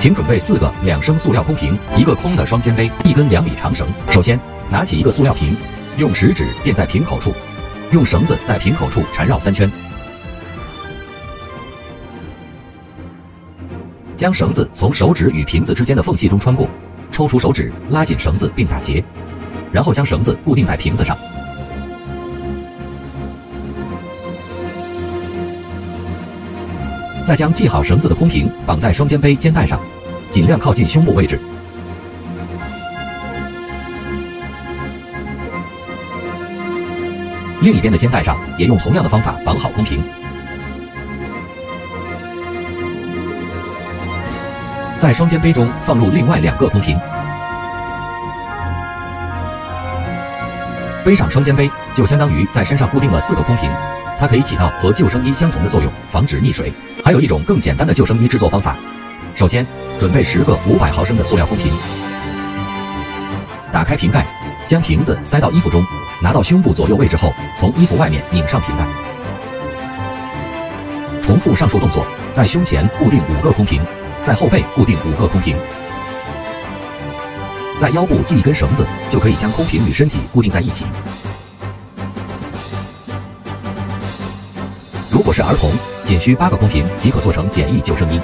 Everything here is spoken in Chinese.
请准备四个两升塑料空瓶，一个空的双肩背，一根两米长绳。首先，拿起一个塑料瓶，用食指垫在瓶口处，用绳子在瓶口处缠绕三圈，将绳子从手指与瓶子之间的缝隙中穿过，抽出手指，拉紧绳子并打结，然后将绳子固定在瓶子上。再将系好绳子的空瓶绑在双肩背肩带上，尽量靠近胸部位置。另一边的肩带上也用同样的方法绑好空瓶。在双肩背中放入另外两个空瓶，背上双肩背就相当于在身上固定了四个空瓶，它可以起到和救生衣相同的作用，防止溺水。还有一种更简单的救生衣制作方法。首先，准备十个五百毫升的塑料空瓶，打开瓶盖，将瓶子塞到衣服中，拿到胸部左右位置后，从衣服外面拧上瓶盖。重复上述动作，在胸前固定五个空瓶，在后背固定五个空瓶，在腰部系一根绳子，就可以将空瓶与身体固定在一起。如果是儿童，仅需八个空瓶即可做成简易救生衣。